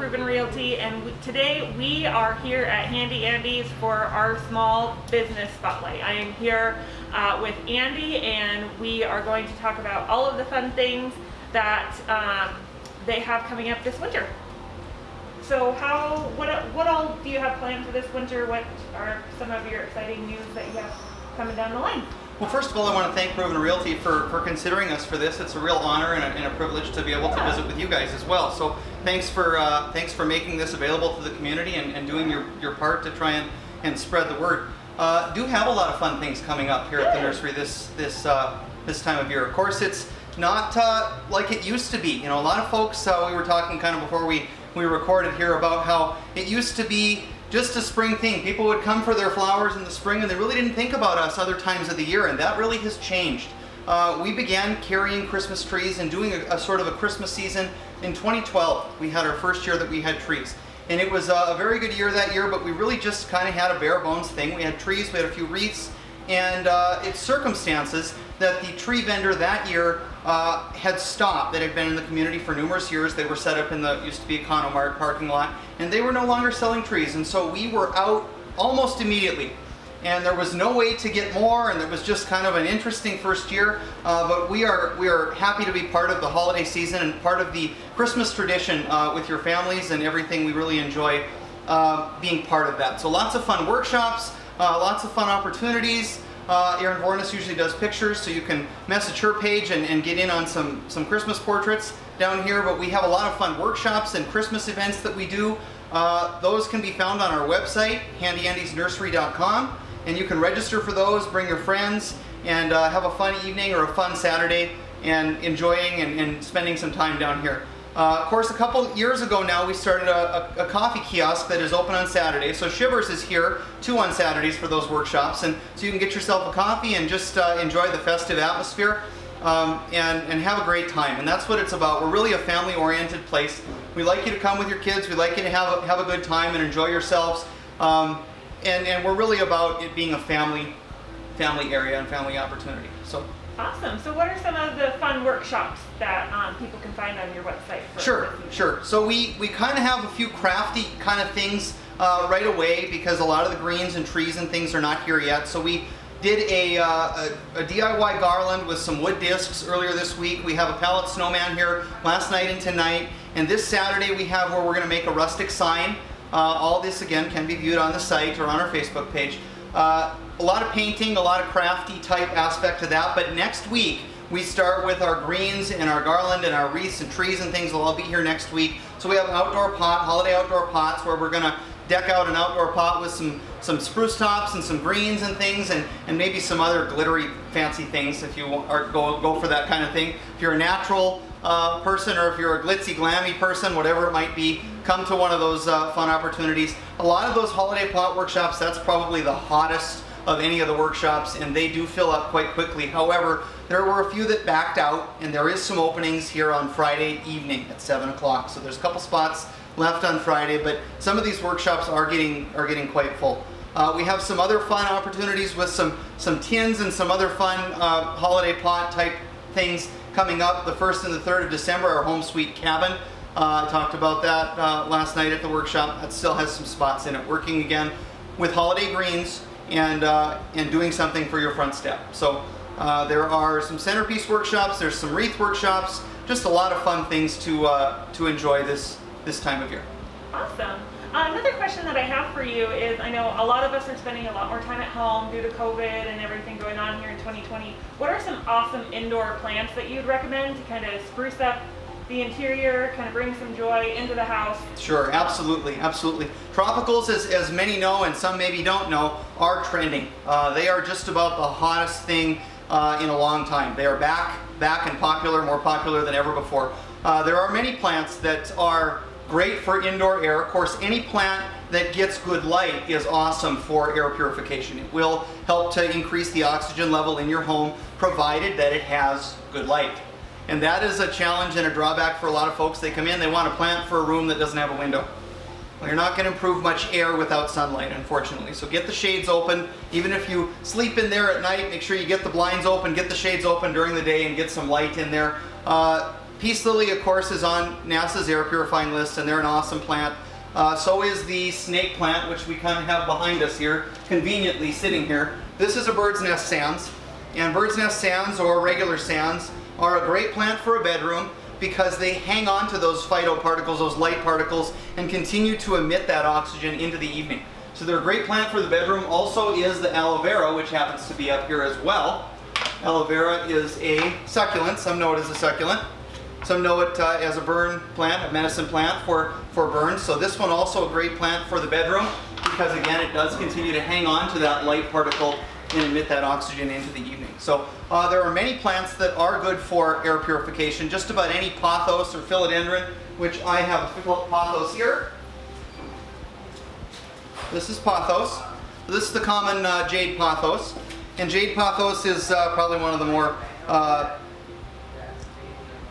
Proven Realty, and we, today we are here at Handy Andy's for our small business spotlight. I am here uh, with Andy, and we are going to talk about all of the fun things that um, they have coming up this winter. So, how what what all do you have planned for this winter? What are some of your exciting news that you have coming down the line? Well, first of all, I want to thank Proven Realty for, for considering us for this. It's a real honor and a, and a privilege to be able to visit with you guys as well. So thanks for uh, thanks for making this available to the community and, and doing your, your part to try and, and spread the word. Uh, do have a lot of fun things coming up here at the nursery this this uh, this time of year. Of course, it's not uh, like it used to be. You know, a lot of folks. Uh, we were talking kind of before we we recorded here about how it used to be just a spring thing. People would come for their flowers in the spring and they really didn't think about us other times of the year, and that really has changed. Uh, we began carrying Christmas trees and doing a, a sort of a Christmas season in 2012. We had our first year that we had trees. And it was uh, a very good year that year, but we really just kind of had a bare bones thing. We had trees, we had a few wreaths, and uh, it's circumstances that the tree vendor that year uh, had stopped that had been in the community for numerous years. They were set up in the used to be Economart parking lot, and they were no longer selling trees. And so we were out almost immediately. And there was no way to get more, and it was just kind of an interesting first year. Uh, but we are we are happy to be part of the holiday season and part of the Christmas tradition uh, with your families and everything. We really enjoy uh, being part of that. So lots of fun workshops, uh, lots of fun opportunities. Uh, Erin Vornis usually does pictures, so you can message her page and, and get in on some, some Christmas portraits down here. But we have a lot of fun workshops and Christmas events that we do. Uh, those can be found on our website, handyandysnursery.com, and you can register for those, bring your friends, and uh, have a fun evening or a fun Saturday and enjoying and, and spending some time down here. Uh, of course, a couple years ago now, we started a, a, a coffee kiosk that is open on Saturdays. So Shivers is here too on Saturdays for those workshops, and so you can get yourself a coffee and just uh, enjoy the festive atmosphere um, and and have a great time. And that's what it's about. We're really a family-oriented place. We like you to come with your kids. We like you to have a, have a good time and enjoy yourselves. Um, and and we're really about it being a family family area and family opportunity. So. Awesome. So, what are some of the fun workshops that um, people can find on your website? For Sure, sure. So we, we kind of have a few crafty kind of things uh, right away because a lot of the greens and trees and things are not here yet. So we did a, uh, a, a DIY garland with some wood discs earlier this week. We have a pallet snowman here last night and tonight. And this Saturday we have where we're going to make a rustic sign. Uh, all this again can be viewed on the site or on our Facebook page. Uh, a lot of painting, a lot of crafty type aspect to that. But next week we start with our greens and our garland and our wreaths and trees and things will all be here next week. So we have outdoor pot, holiday outdoor pots where we're gonna deck out an outdoor pot with some, some spruce tops and some greens and things and, and maybe some other glittery fancy things if you are, go, go for that kind of thing. If you're a natural uh, person or if you're a glitzy glammy person, whatever it might be, come to one of those uh, fun opportunities. A lot of those holiday pot workshops, that's probably the hottest of any of the workshops and they do fill up quite quickly. However, there were a few that backed out and there is some openings here on Friday evening at 7 o'clock. So there's a couple spots left on Friday, but some of these workshops are getting, are getting quite full. Uh, we have some other fun opportunities with some, some tins and some other fun uh, holiday pot type things coming up. The 1st and the 3rd of December, our home sweet cabin. Uh, I talked about that uh, last night at the workshop. That still has some spots in it. Working again with holiday greens and, uh, and doing something for your front step. So uh, there are some centerpiece workshops, there's some wreath workshops, just a lot of fun things to, uh, to enjoy this, this time of year. Awesome. Uh, another question that I have for you is I know a lot of us are spending a lot more time at home due to COVID and everything going on here in 2020. What are some awesome indoor plants that you'd recommend to kind of spruce up the interior, kind of bring some joy into the house? Sure, absolutely, absolutely. Tropicals, as, as many know and some maybe don't know, are trending. Uh, they are just about the hottest thing uh, in a long time. They are back, back and popular, more popular than ever before. Uh, there are many plants that are great for indoor air. Of course, any plant that gets good light is awesome for air purification. It will help to increase the oxygen level in your home, provided that it has good light. And that is a challenge and a drawback for a lot of folks. They come in, they want to plant for a room that doesn't have a window. Well, you're not going to improve much air without sunlight, unfortunately. So get the shades open. Even if you sleep in there at night, make sure you get the blinds open, get the shades open during the day, and get some light in there. Uh, Peace lily, of course, is on NASA's air purifying list, and they're an awesome plant. Uh, so is the snake plant, which we kind of have behind us here, conveniently sitting here. This is a bird's nest sands, and bird's nest sands or regular sands are a great plant for a bedroom because they hang on to those phytoparticles, those light particles, and continue to emit that oxygen into the evening. So they're a great plant for the bedroom. Also is the aloe vera, which happens to be up here as well. Aloe vera is a succulent. Some know it as a succulent. Some know it uh, as a burn plant, a medicine plant for, for burns. So this one also a great plant for the bedroom because again it does continue to hang on to that light particle and emit that oxygen into the evening. So uh, there are many plants that are good for air purification. Just about any pothos or philodendron, which I have a pothos here. This is pothos. This is the common uh, jade pothos. And jade pothos is uh, probably one of the more uh,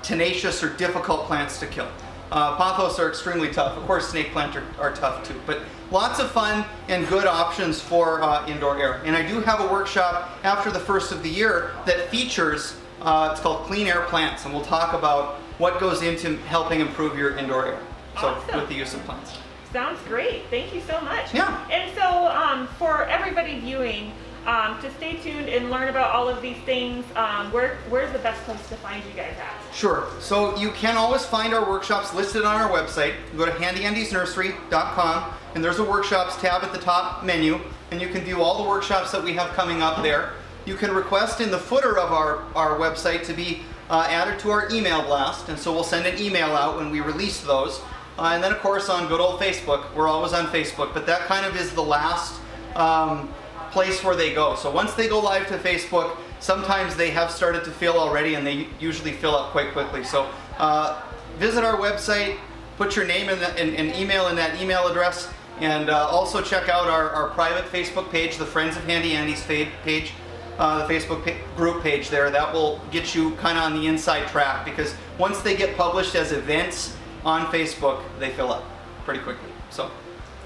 tenacious or difficult plants to kill. Uh, pothos are extremely tough. Of course, snake plants are, are, tough too. But lots of fun and good options for uh, indoor air. And I do have a workshop after the first of the year that features, uh, it's called Clean Air Plants. And we'll talk about what goes into helping improve your indoor air. So awesome. with the use of plants. Sounds great. Thank you so much. Yeah. And so um, for everybody viewing, um, to stay tuned and learn about all of these things, um, where, where's the best place to find you guys at? Sure. So you can always find our workshops listed on our website. Go to handyandysnursery.com and there's a workshops tab at the top menu and you can view all the workshops that we have coming up there. You can request in the footer of our, our website to be uh, added to our email blast and so we'll send an email out when we release those. Uh, and then of course on good old Facebook, we're always on Facebook, but that kind of is the last um, place where they go. So once they go live to Facebook, sometimes they have started to fill already and they usually fill up quite quickly. So uh, visit our website, put your name and, email in that email address, and uh, also check out our, our, private Facebook page, the Friends of Handy Andy's page, uh, the Facebook pa group page there. That will get you kind of on the inside track because once they get published as events on Facebook, they fill up pretty quickly. So.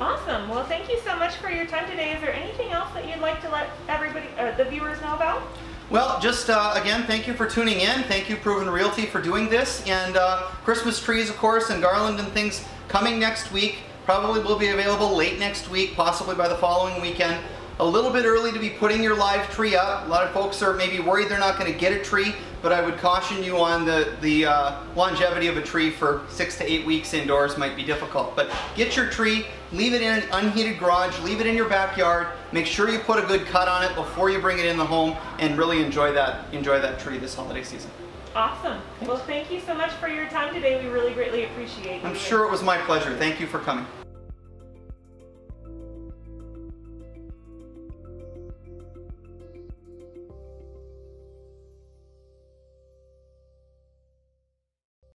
Awesome. Well, thank you so much for your time today. Is there anything else that you'd like to let everybody, uh, the viewers know about? Well, just uh, again, thank you for tuning in. Thank you, Proven Realty, for doing this. And uh, Christmas trees, of course, and garland and things coming next week. Probably will be available late next week, possibly by the following weekend a little bit early to be putting your live tree up. A lot of folks are maybe worried they're not going to get a tree, but I would caution you on the, the uh, longevity of a tree for six to eight weeks indoors might be difficult. But get your tree, leave it in an unheated garage, leave it in your backyard, make sure you put a good cut on it before you bring it in the home, and really enjoy that, enjoy that tree this holiday season. Awesome. Well, thank you so much for your time today. We really greatly appreciate it. I'm sure it was my pleasure. Thank you for coming.